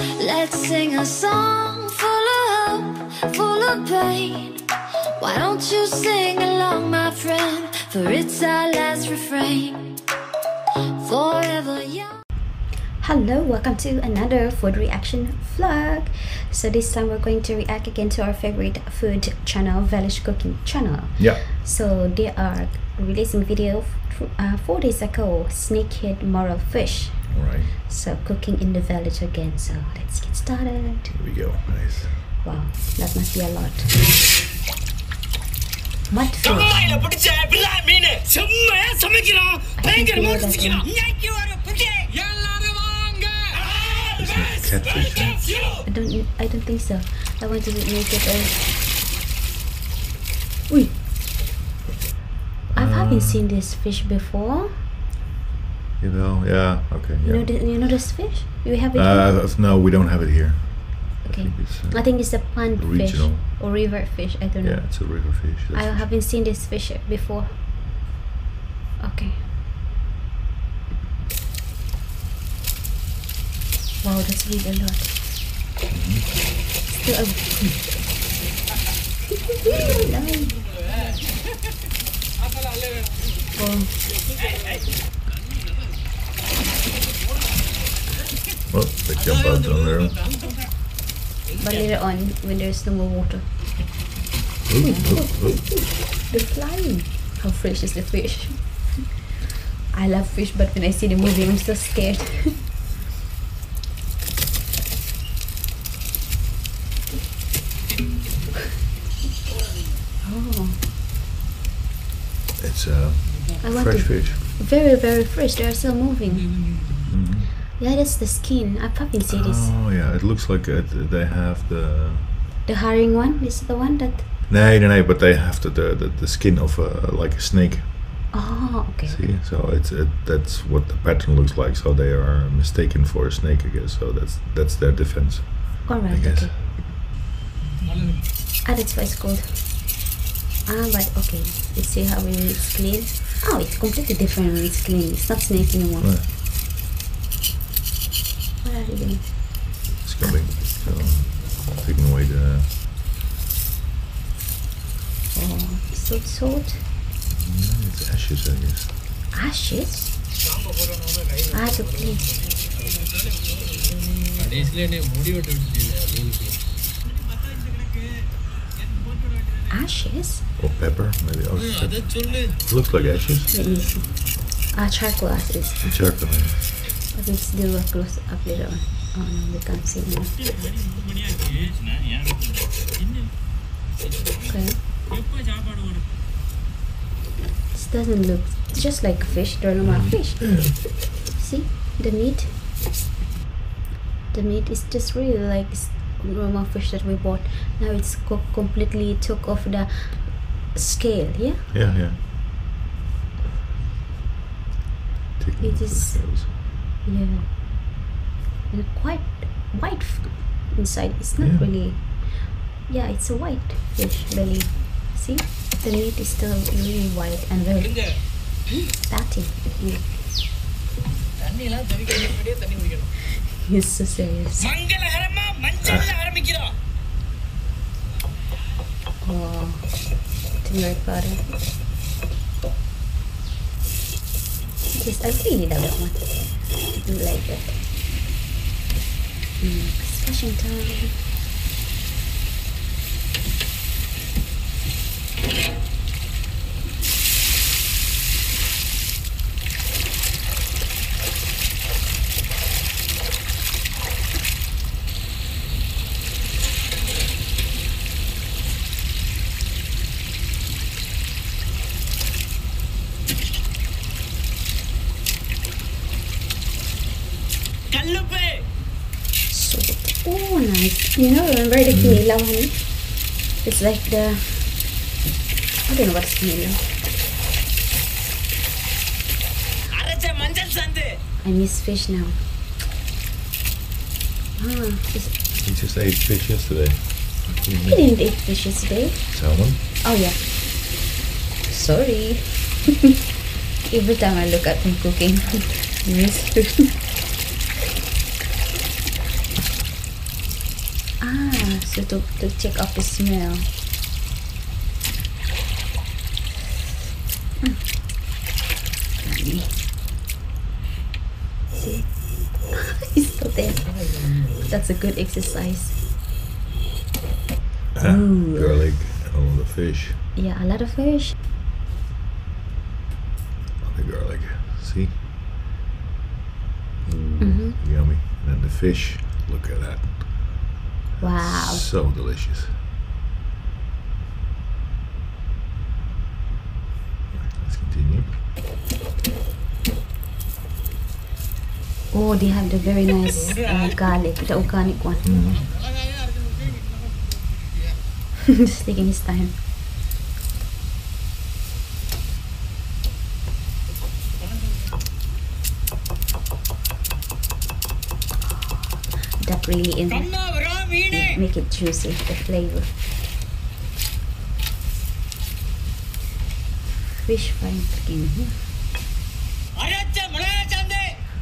Let's sing a song full of hope, full of pain. Why don't you sing along, my friend? For it's our last refrain. Forever young. Hello, welcome to another food reaction vlog. So this time we're going to react again to our favorite food channel, Village Cooking Channel. Yeah. So they are releasing video uh, four days ago, Snakehead Murrel Fish. Right. So cooking in the village again. So let's get started. Here we go. Nice. Wow, that must be a lot. Mud fish. I don't. I don't think so. I want to make it. A... Wait. I haven't seen this fish before. You know, yeah, okay, You know, yeah. the, you know this fish? You have it. Uh, no, we don't have it here. okay. think it's, uh, I think it's a pond fish or river fish. I don't know. Yeah, it's a river fish. I that's- haven't seen this fish before. Okay. Wow, that's really a lot. Still a. Oh, they jump out down there. But later on, when there's no more water, Ooh, ooh, ooh. they're flying. How fresh is the fish? I love fish, but when I see the movie, I'm so scared. oh, It's uh, fresh fish. Very, very fresh. They're still moving. Mhm. Yeah, that's the skin. I probably see this. Oh yeah, it looks like it, they have the. The herring one. This is the one that. No, no, no, but they have the the, the, the skin of a, like a snake. Oh, okay. See, so it's it, that's what the pattern looks like. So they are mistaken for a snake, I guess. So that's that's their defense. All I guess. Okay. Ah, that's why it's called. Ah, but okay. Let's see how when it's clean. Oh, it's completely different when it's clean. It's not snake anymore. Right. What are they doing? It's coming. So taking away the. Oh, so salt, Mm, It's ashes, I guess. ashes. Ah, to clean. ashes. Or pepper, maybe. Or yeah, pepper. Looks like ashes. Let me. Ah, charcoal ashes. Charcoal. But it's still a close up later on. Oh no, we can't see now. Okay. This doesn't look just like fish, they're my mm. fish. See the meat? The meat is just really like Normal fish that we bought. Now it's co- completely took off the scale. Yeah. Yeah, yeah. Taking it is. Yeah. And quite white inside. It's not yeah. really. Yeah, it's a white fish belly. See, the meat is still really white and very fatty. Yeah. He's so serious. Timur Farah Yes, I really don't want to do like that. Mm, Splashing time. So, oh, nice. You know, remember the Canela one? It's like the. I don't know what's Canela. I miss fish now. Ah, just... You just ate fish yesterday. I didn't eat fish yesterday. Tell them. Oh yeah. Sorry. Every time I look at him cooking, I miss fish. Ah, so to, to check off the smell. Mm. Yummy. See? He's still there. That's a good exercise. Ah, garlic and all the fish. Yeah, a lot of fish. All the garlic. See? Ooh, Mhm. Yummy. And then the fish. Look at that. Wow. So delicious. Let's continue. Oh, they have the very nice uh, garlic, the organic one. Mm. Just taking his time. That really is make it juicy, the flavor. Fish fry cooking.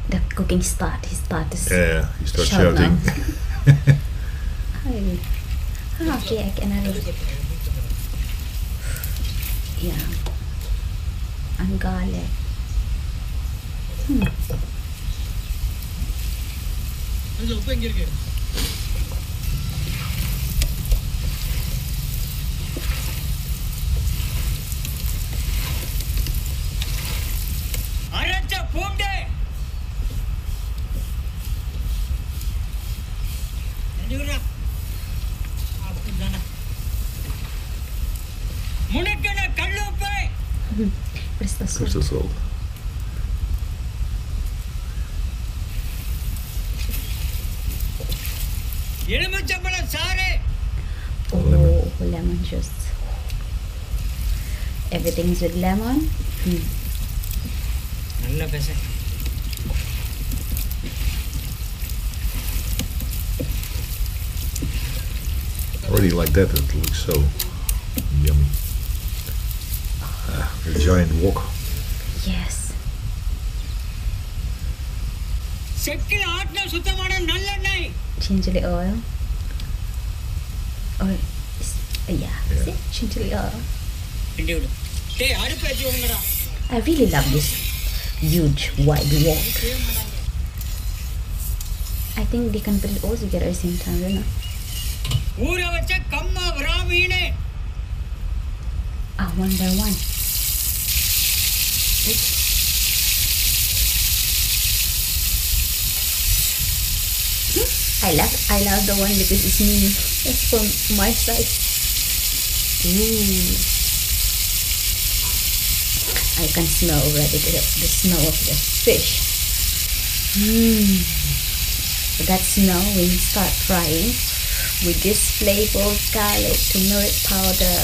The cooking start, he start. Yeah, he start shouting. shouting. Ah, okay, I can have. Yeah. And garlic. Hmm. such a soul. Oh, lemon juice. Everything's with lemon. Hmm. Already like that, it looks so yummy. Ah, the giant wok. Yes. ಸೆಟ್ಗೆ ಆಟ್ನ ಸುತ್ತ ಮಾಡೋ ನಲ್ಲೆಣ್ಣೆ. Chinchali oil oil ಯಾ Chinchali oil ಇಂಡಿಯೂಡ್ ಟೇ ಆರು I really love this huge wide wall. I think they can put it all together at the same time, you know. ಊರ Ah, one by one. Oops. Hmm, I love I love the one because it's me. It's from my side. Ooh. I can smell already the, the smell of the fish. Mmm. That smell when you start frying with this flavor garlic, turmeric powder,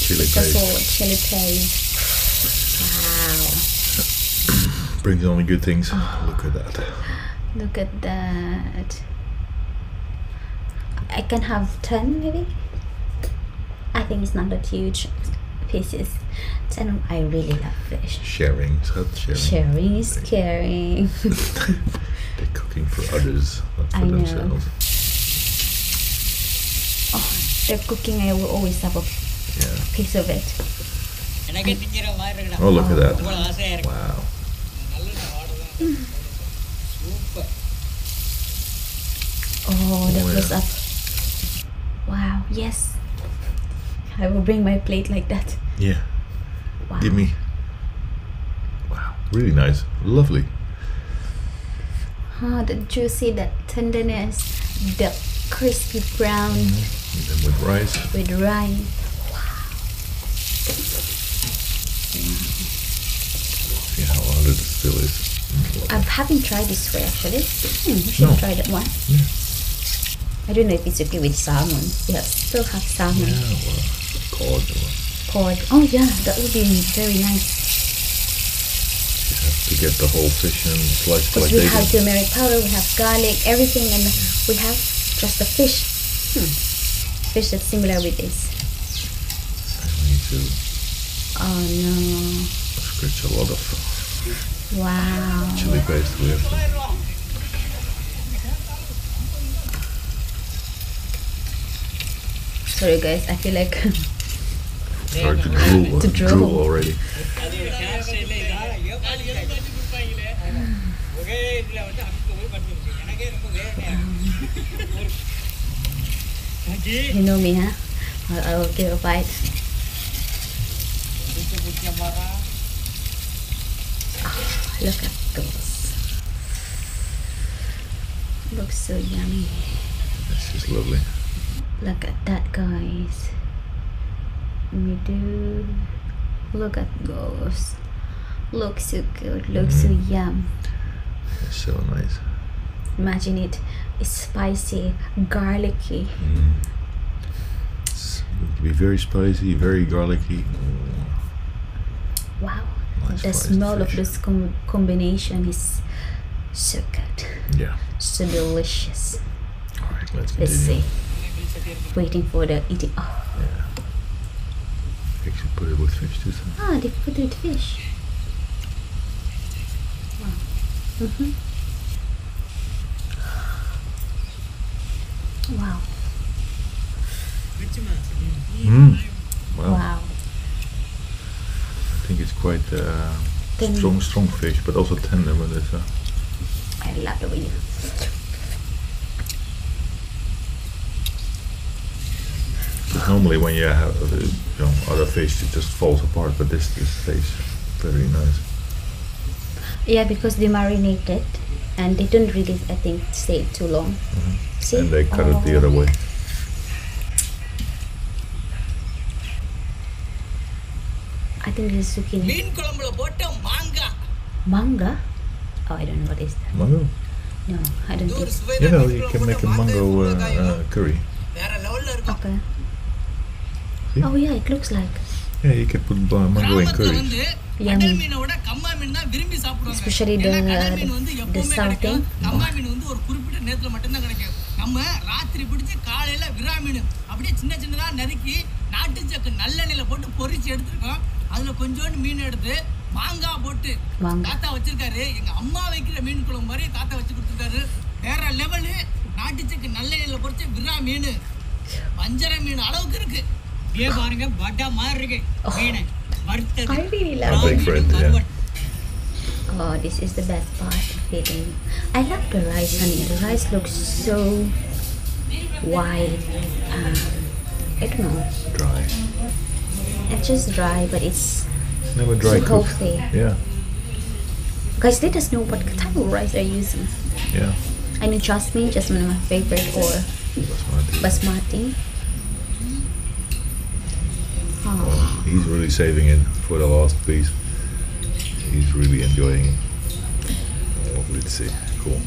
Chili paste. chili paste. Wow. Brings only good things. Oh. Look at that. Look at that. I can have 10 maybe. I think it's not that huge pieces. 10, I really love fish. Sharing. Is sharing? Sharing is caring. They're cooking for others, not for I know. themselves. oh, they're cooking, I will always have a Yeah. piece of it. Oh, look at that. Wow. Oh, that was up. Wow, yes. I will bring my plate like that. Yeah. Wow. Give me. Wow, really nice. Lovely. Ah, oh, the juicy, that tenderness, the crispy brown. Mm-hmm. With rice. With rice. Hard still is. I haven't tried this way actually. Hmm, we should No. try that one. Yeah. I don't know if it's okay with salmon. We have, still have salmon. Yeah, well, cod or Cod. Oh yeah, that would be very nice. you have to get the whole fish and slice Because like we have do. turmeric powder, we have garlic, everything, and we have just the fish. Hmm. Fish that's similar with this. I need to Oh no! scratch a lot of Wow. Chili paste with. Sorry guys, I feel like it's hard to drool, to drool. drool already. you know me, huh? I, I will give a bite. Ah, look at those. Looks so yummy. This is lovely. Look at that, guys. We do. Look at those. Looks so good. Looks mm -hmm. so mm-hmm. yum. It's so nice. Imagine it. It's spicy, garlicky. Mm. It's going to be very spicy, very garlicky. Mm. Wow the smell of this com- combination is so good. Yeah. So delicious. All right, let's continue. Let's see. Waiting for the eating. Oh. Yeah. They should put it with fish too. Sometimes. Ah, they put it with fish. Wow. Mhm. Wow. Mm. mm. Wow. wow. I think it's quite uh, strong, strong fish, but also tender. But it's uh, I love the way you. Normally when you have uh, you know other fish, it just falls apart. But this this stays very nice. Yeah, because they marinated and they don't really, I think, stay too long. See? And they cut it the Oh. other way. Is zucchini. மீன் குழம்புல போட்ட மாங்காய் Manga? Oh, I don't know what is that. Mango. No, I don't இது ஒரு think. சுவை You தான் know, mean you குழம்பு can make போட்ட a mango மாங்காய் uh, முருங்கைக்காயும் uh, curry. வேற லெவல்ல இருக்கும் Okay. See? Oh yeah, it looks like. Yeah, you can put uh, mango in கிராமத்துல curry. வந்து Yummy. கடல் மீனை விட கம்மா மீன் தான் விரும்பி சாப்பிடுவாங்க Especially the- ஏன்னா கடல் மீன் வந்து the எப்பவுமே southern. கிடைக்கும் கம்மா மீன் வந்து ஒரு குறிப்பிட்ட நேரத்துல மட்டும்தான் கிடைக்கும் நம்ம ராத்திரி பிடிச்சு காலையில விரா மீன் அப்படியே சின்ன சின்னதா நறுக்கி நாட்டு சக்கு நல்லெண்ணெயில போட்டு பொரிச்சு எடுத்திருக்கோம் அதுல கொஞ்சோண்டு மீன் எடுத்து மாங்காய் போட்டு. தாத்தா வச்சிருக்காரு எங்க அம்மா வைக்கிற மீன் குழம்பு மாதிரி தாத்தா வச்சு கொடுத்துருக்காரு வேற லெவலு நாட்டு சக்கு நல்லெண்ணெயில பொரிச்ச விரா மீன் வஞ்சர மீன் அளவுக்கு இருக்கு இதே பாருங்க பட்டா மாதிரி இருக்கு மீன் வறுத்தது. Oh, this is the best part of eating. I love the rice, honey. The rice looks so white. Um, I don't know. Dry. It's just dry, but it's Never dry cooked. healthy. Yeah, guys. Let us know what type of rice they're using. yeah. I know jasmine, jasmine my favorite, or Basmati. basmati. Oh, He's really saving it for the last piece. He's really enjoying it. Oh, let's see. Cool.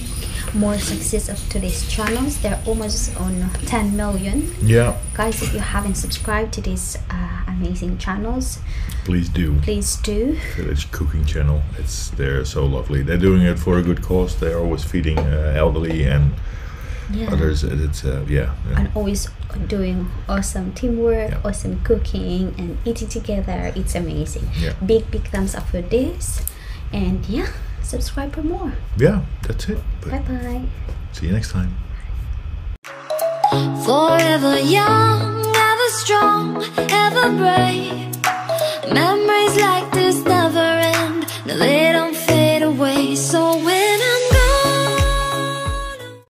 more success of today's channels. They're almost on 10 million. Yeah, Guys, if you haven't subscribed to these uh, amazing channels, please do. please do. Village Cooking Channel. It's they're so lovely. They're doing it for a good cause. They're always feeding uh, elderly and Yeah. others. It's uh, yeah. yeah. and always doing awesome teamwork, Yeah. awesome cooking, and eating together. It's amazing. Yeah. Big, big thumbs up for this. And yeah, subscribe for more. Yeah, that's it. Bye bye. see you next time. Forever young, ever strong, ever brave. Memories